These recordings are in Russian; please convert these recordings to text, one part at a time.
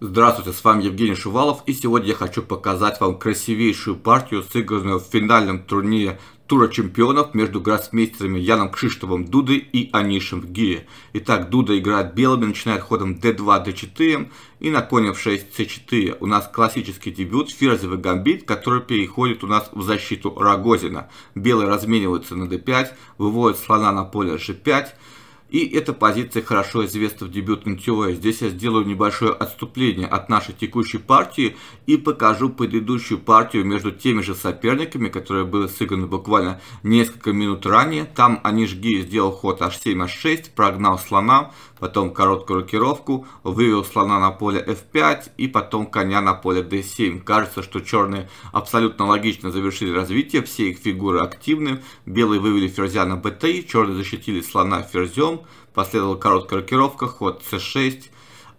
Здравствуйте, с вами Евгений Шувалов и сегодня я хочу показать вам красивейшую партию, сыгранную в финальном турнире Тура чемпионов между гроссмейстерами Яном Кшиштовым Дудой и Анишем Гири. Итак, Дуда играет белыми, начинает ходом d2, d4 и на коне f6, c4. У нас классический дебют, ферзевый гамбит, который переходит у нас в защиту Рогозина. Белые размениваются на d5, выводят слона на поле g5. И эта позиция хорошо известна в дебютном теории. Здесь я сделаю небольшое отступление от нашей текущей партии и покажу предыдущую партию между теми же соперниками, которая была сыграна буквально несколько минут ранее. Там Анишги сделал ход h7, h6, прогнал слона, потом короткую рокировку, вывел слона на поле f5 и потом коня на поле d7. Кажется, что черные абсолютно логично завершили развитие, все их фигуры активны. Белые вывели ферзя на b3, черные защитили слона ферзем, последовала короткая рокировка, ход c6,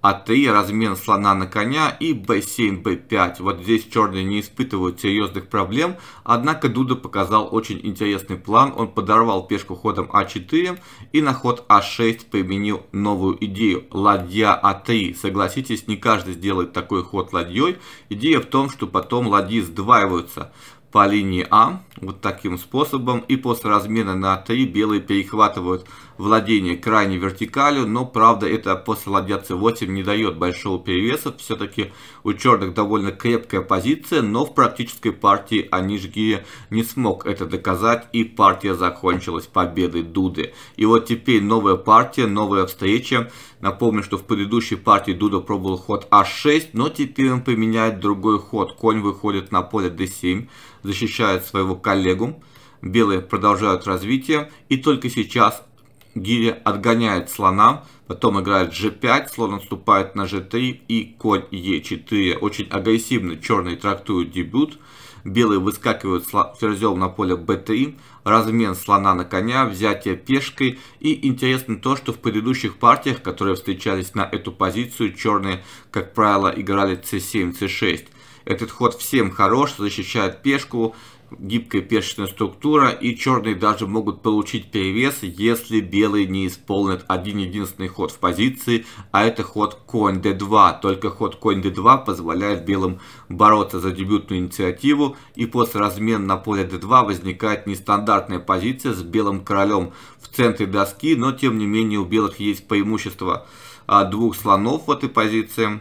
а3, размен слона на коня и b7, b5. Вот здесь черные не испытывают серьезных проблем, однако Дуда показал очень интересный план. Он подорвал пешку ходом а4 и на ход а6 применил новую идею ладья а3. Согласитесь, не каждый сделает такой ход ладьей. Идея в том, что потом ладьи сдваиваются по линии А, вот таким способом, и после размена на 3 белые перехватывают владение крайней вертикалью, но правда это после ладья c8 не дает большого перевеса, все-таки у черных довольно крепкая позиция, но в практической партии Анишгия не смог это доказать, и партия закончилась победой Дуды. И вот теперь новая партия, новая встреча, напомню, что в предыдущей партии Дуда пробовал ход а6, но теперь он применяет другой ход, конь выходит на поле d7, защищает своего коллегу. Белые продолжают развитие. И только сейчас Гири отгоняет слона. Потом играет g5, слон отступает на g3 и конь e4. Очень агрессивно черные трактуют дебют. Белые выскакивают ферзем на поле b3, размен слона на коня, взятие пешкой. И интересно то, что в предыдущих партиях, которые встречались на эту позицию, черные, как правило, играли c7, c6. Этот ход всем хорош, защищает пешку, гибкая пешечная структура, и черные даже могут получить перевес, если белые не исполнят один единственный ход в позиции, а это ход конь d2. Только ход конь d2 позволяет белым бороться за дебютную инициативу, и после размена на поле d2 возникает нестандартная позиция с белым королем в центре доски, но тем не менее у белых есть преимущество а, двух слонов в этой позиции.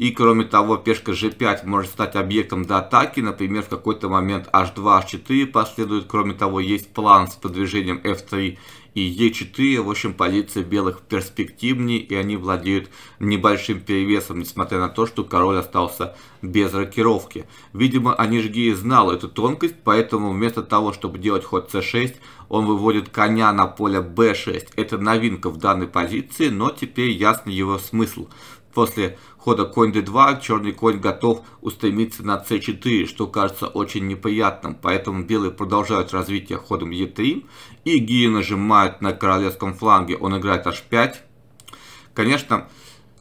И кроме того, пешка g5 может стать объектом для атаки. Например, в какой-то момент h2, h4 последует. Кроме того, есть план с продвижением f3 и e4. В общем, позиция белых перспективнее, и они владеют небольшим перевесом, несмотря на то, что король остался без рокировки. Видимо, Анижгия знал эту тонкость, поэтому вместо того, чтобы делать ход c6, он выводит коня на поле b6. Это новинка в данной позиции, но теперь ясный его смысл. После хода конь d2 черный конь готов устремиться на c4, что кажется очень неприятным, поэтому белые продолжают развитие ходом e3, и Гия нажимает на королевском фланге, он играет h5. Конечно,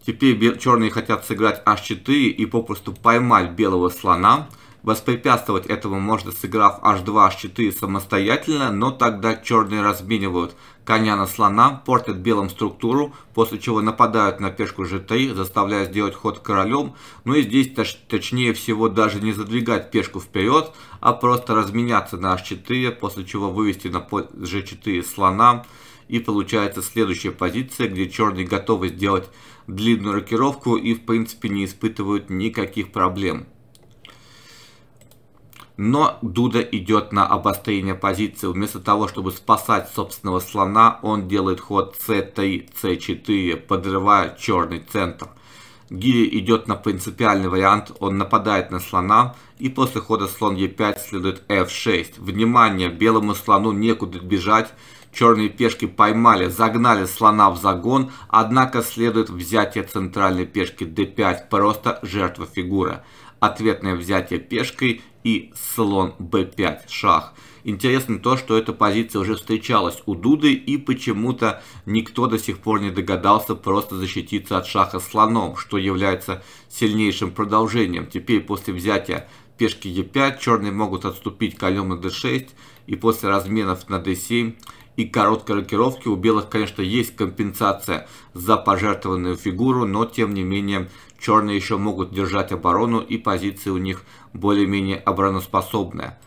теперь черные хотят сыграть h4 и попросту поймать белого слона, Воспрепятствовать этому можно, сыграв h2, h4 самостоятельно, но тогда черные разменивают коня на слона, портят белым структуру, после чего нападают на пешку g3, заставляя сделать ход королем. Ну и здесь точ точнее всего даже не задвигать пешку вперед, а просто разменяться на h4, после чего вывести на g4 слона. И получается следующая позиция, где черные готовы сделать длинную рокировку и в принципе не испытывают никаких проблем. Но Дуда идет на обострение позиции. Вместо того, чтобы спасать собственного слона, он делает ход c3, c4, подрывая черный центр. Гири идет на принципиальный вариант, он нападает на слона, и после хода слон e5 следует f6. Внимание, белому слону некуда бежать, черные пешки поймали, загнали слона в загон, однако следует взятие центральной пешки d5, просто жертва фигуры ответное взятие пешкой и слон b5 шах. Интересно то, что эта позиция уже встречалась у Дуды и почему-то никто до сих пор не догадался просто защититься от шаха слоном, что является сильнейшим продолжением. Теперь после взятия пешки e5 черные могут отступить конем на d6 и после разменов на d7 и короткой рокировки у белых, конечно, есть компенсация за пожертвованную фигуру, но тем не менее черные еще могут держать оборону и позиция у них более-менее обороноспособная.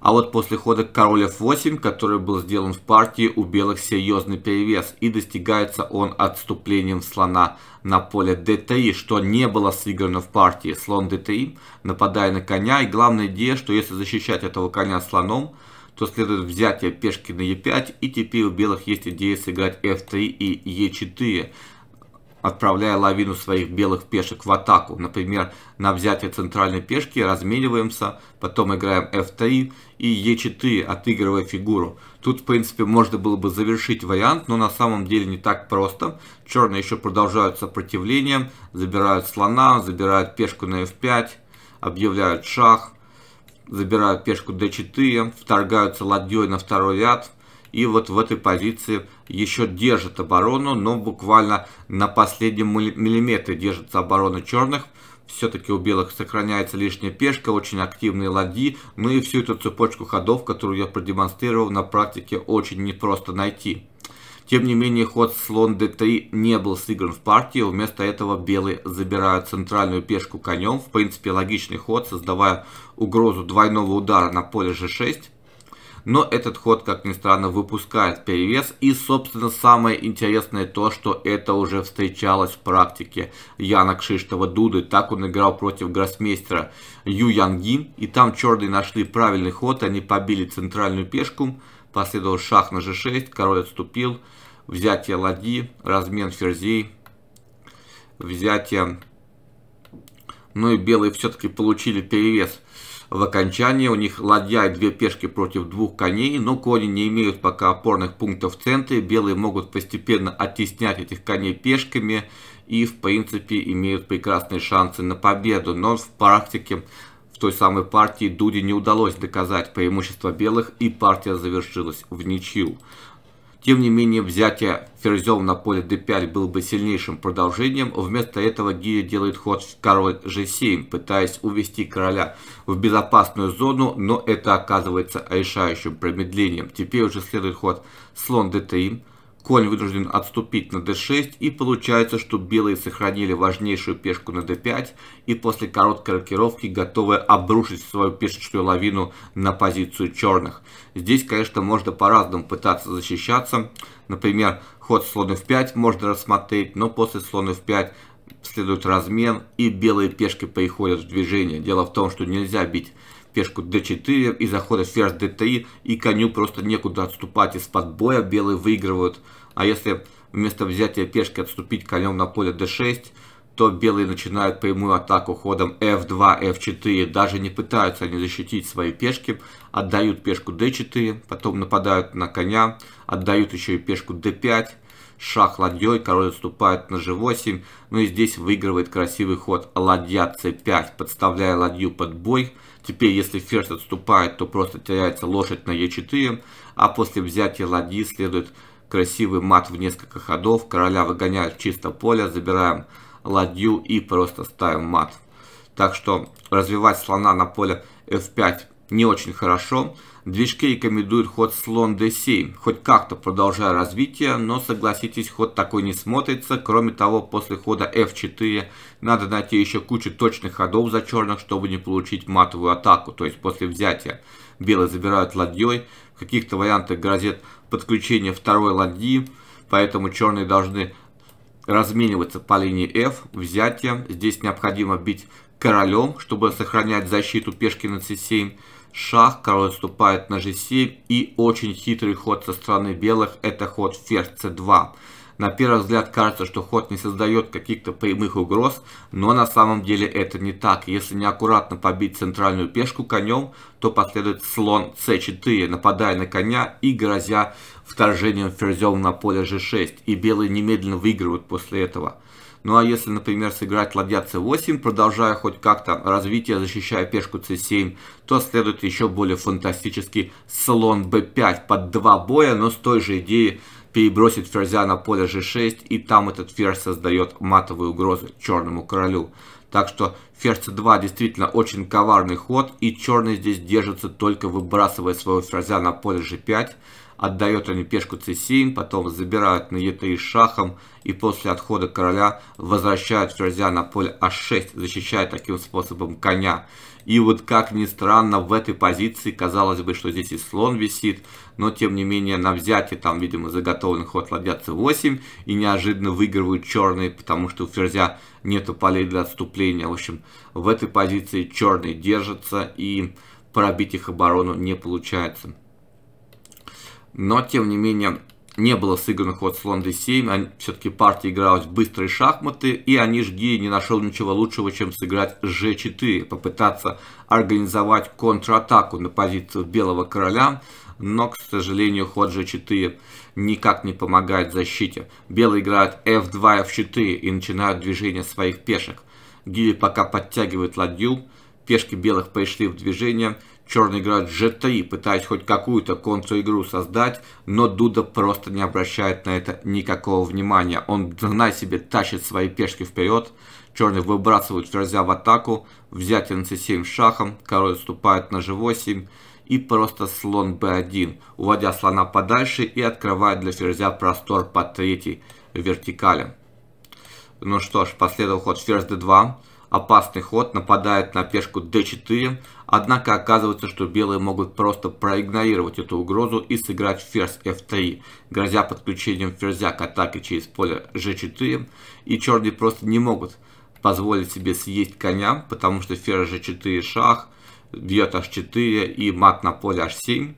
А вот после хода король f8, который был сделан в партии, у белых серьезный перевес. И достигается он отступлением слона на поле d3, что не было сыграно в партии. Слон d3, нападая на коня. И главная идея, что если защищать этого коня слоном, то следует взятие пешки на e5. И теперь у белых есть идея сыграть f3 и e4 отправляя лавину своих белых пешек в атаку. Например, на взятие центральной пешки размениваемся, потом играем f3 и e4, отыгрывая фигуру. Тут, в принципе, можно было бы завершить вариант, но на самом деле не так просто. Черные еще продолжают сопротивление, забирают слона, забирают пешку на f5, объявляют шах, забирают пешку d4, вторгаются ладьей на второй ряд, и вот в этой позиции еще держит оборону, но буквально на последнем миллиметре держится оборона черных. Все-таки у белых сохраняется лишняя пешка, очень активные ладьи, ну и всю эту цепочку ходов, которую я продемонстрировал на практике, очень непросто найти. Тем не менее, ход слон d3 не был сыгран в партии, вместо этого белые забирают центральную пешку конем. В принципе, логичный ход, создавая угрозу двойного удара на поле g6. Но этот ход, как ни странно, выпускает перевес. И, собственно, самое интересное то, что это уже встречалось в практике Яна Кшиштова Дуды. Так он играл против гроссмейстера Ю Янги. И там черные нашли правильный ход. Они побили центральную пешку. Последовал шах на g6. Король отступил. Взятие ладьи. Размен ферзей. Взятие. Ну и белые все-таки получили перевес в окончании. У них ладья и две пешки против двух коней, но кони не имеют пока опорных пунктов в центре. Белые могут постепенно оттеснять этих коней пешками и, в принципе, имеют прекрасные шансы на победу. Но в практике в той самой партии Дуде не удалось доказать преимущество белых, и партия завершилась в ничью. Тем не менее, взятие ферзем на поле d5 было бы сильнейшим продолжением. Вместо этого Гия делает ход король g7, пытаясь увести короля в безопасную зону, но это оказывается решающим промедлением. Теперь уже следует ход слон d3, Конь вынужден отступить на d6, и получается, что белые сохранили важнейшую пешку на d5, и после короткой рокировки готовы обрушить свою пешечную лавину на позицию черных. Здесь, конечно, можно по-разному пытаться защищаться. Например, ход слон f5 можно рассмотреть, но после слон f5 следует размен, и белые пешки приходят в движение. Дело в том, что нельзя бить пешку d4 из захода ферзь d3, и коню просто некуда отступать. Из-под боя, белые выигрывают. А если вместо взятия пешки отступить конем на поле d6, то белые начинают прямую атаку ходом f2, f4, даже не пытаются они защитить свои пешки, отдают пешку d4, потом нападают на коня, отдают еще и пешку d5, шах ладьей, король отступает на g8, ну и здесь выигрывает красивый ход ладья c5, подставляя ладью под бой. Теперь, если ферзь отступает, то просто теряется лошадь на e4, а после взятия ладьи следует красивый мат в несколько ходов, короля выгоняют в чисто поле, забираем ладью и просто ставим мат. Так что развивать слона на поле f5 не очень хорошо. Движки рекомендуют ход слон d7, хоть как-то продолжая развитие, но согласитесь, ход такой не смотрится. Кроме того, после хода f4 надо найти еще кучу точных ходов за черных, чтобы не получить матовую атаку, то есть после взятия. Белые забирают ладьей, в каких-то вариантах грозит подключение второй ладьи, поэтому черные должны размениваться по линии f, взятие. Здесь необходимо бить королем, чтобы сохранять защиту пешки на c7 шах, король отступает на g7 и очень хитрый ход со стороны белых это ход ферзь c2. На первый взгляд кажется, что ход не создает каких-то прямых угроз, но на самом деле это не так. Если неаккуратно побить центральную пешку конем, то последует слон c4, нападая на коня и грозя вторжением ферзем на поле g6. И белые немедленно выигрывают после этого. Ну а если, например, сыграть ладья c8, продолжая хоть как-то развитие, защищая пешку c7, то следует еще более фантастический слон b5 под два боя, но с той же идеей перебросить ферзя на поле g6, и там этот ферзь создает матовую угрозу черному королю. Так что ферзь c2 действительно очень коварный ход, и черный здесь держится только выбрасывая своего ферзя на поле g5, отдает они пешку c7, потом забирают на e3 шахом и после отхода короля возвращают ферзя на поле а6, защищая таким способом коня. И вот как ни странно, в этой позиции, казалось бы, что здесь и слон висит, но тем не менее на взятие там, видимо, заготовлен ход ладья c8, и неожиданно выигрывают черные, потому что у ферзя нету полей для отступления. В общем, в этой позиции черные держатся, и пробить их оборону не получается. Но, тем не менее, не было сыгран ход слон d7, все-таки партия игралась в быстрые шахматы, и они жги не нашел ничего лучшего, чем сыграть g4, попытаться организовать контратаку на позицию белого короля, но, к сожалению, ход g4 никак не помогает защите. Белые играют f2, f4 и начинают движение своих пешек. Гили пока подтягивает ладью, пешки белых пришли в движение, черный играет g3, пытаясь хоть какую-то контр-игру создать, но Дуда просто не обращает на это никакого внимания. Он на себе тащит свои пешки вперед, черный выбрасывает ферзя в атаку, взятие на c7 шахом, король отступает на g8 и просто слон b1, уводя слона подальше и открывает для ферзя простор по третьей вертикали. Ну что ж, последовал ход ферзь d2, опасный ход, нападает на пешку d4, однако оказывается, что белые могут просто проигнорировать эту угрозу и сыграть ферзь f3, грозя подключением ферзя к атаке через поле g4, и черные просто не могут позволить себе съесть коня, потому что ферзь g4 шах, бьет h4 и мат на поле h7,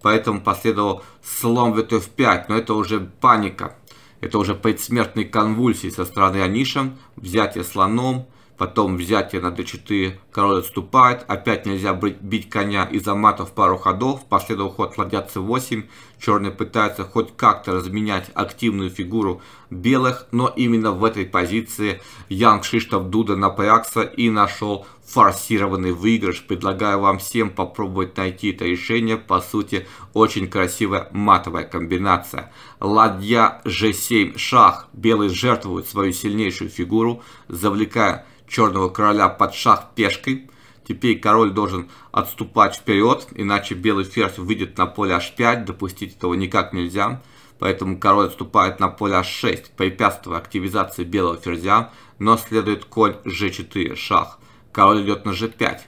поэтому последовал слом в f5, но это уже паника. Это уже предсмертные конвульсии со стороны Аниша, взятие слоном, потом взятие на d4, король отступает, опять нельзя бить коня из-за матов пару ходов, последовал ход ладья c8, черный пытается хоть как-то разменять активную фигуру белых, но именно в этой позиции Ян Кшиштоф Дуда напрягся и нашел форсированный выигрыш. Предлагаю вам всем попробовать найти это решение, по сути очень красивая матовая комбинация. Ладья g7 шах, белые жертвуют свою сильнейшую фигуру, завлекая черного короля под шах пешкой. Теперь король должен отступать вперед, иначе белый ферзь выйдет на поле h5, допустить этого никак нельзя. Поэтому король отступает на поле h6, препятствуя активизации белого ферзя, но следует конь g4 шах. Король идет на g5.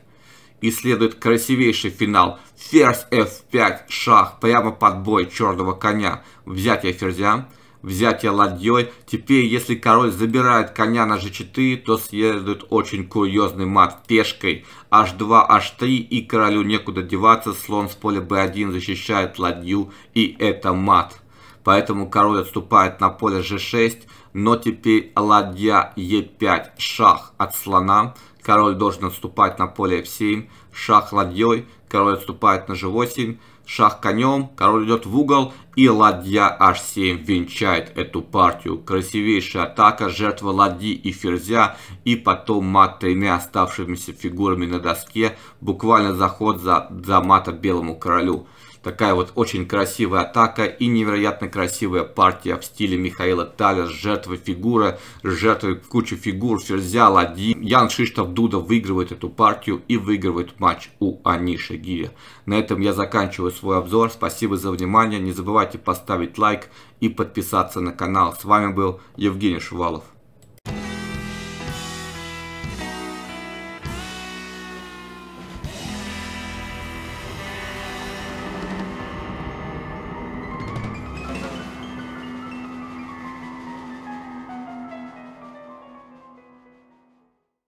И следует красивейший финал. Ферзь f5 шах, прямо под бой черного коня. Взятие ферзя взятие ладьей. Теперь, если король забирает коня на g4, то следует очень курьезный мат пешкой h2, h3, и королю некуда деваться, слон с поля b1 защищает ладью, и это мат. Поэтому король отступает на поле g6, но теперь ладья e5, шах от слона. Король должен отступать на поле f7, шах ладьей, король отступает на g8, шах конем, король идет в угол и ладья h7 венчает эту партию. Красивейшая атака, жертва ладьи и ферзя и потом мат тремя оставшимися фигурами на доске. Буквально заход за, за мата белому королю. Такая вот очень красивая атака и невероятно красивая партия в стиле Михаила Таля фигуры, с жертвой кучи фигур, ферзя, ладьи. Ян Шиштов Дуда выигрывает эту партию и выигрывает матч у Аниши Гири. На этом я заканчиваю свой обзор. Спасибо за внимание. Не забывайте поставить лайк и подписаться на канал. С вами был Евгений Шувалов.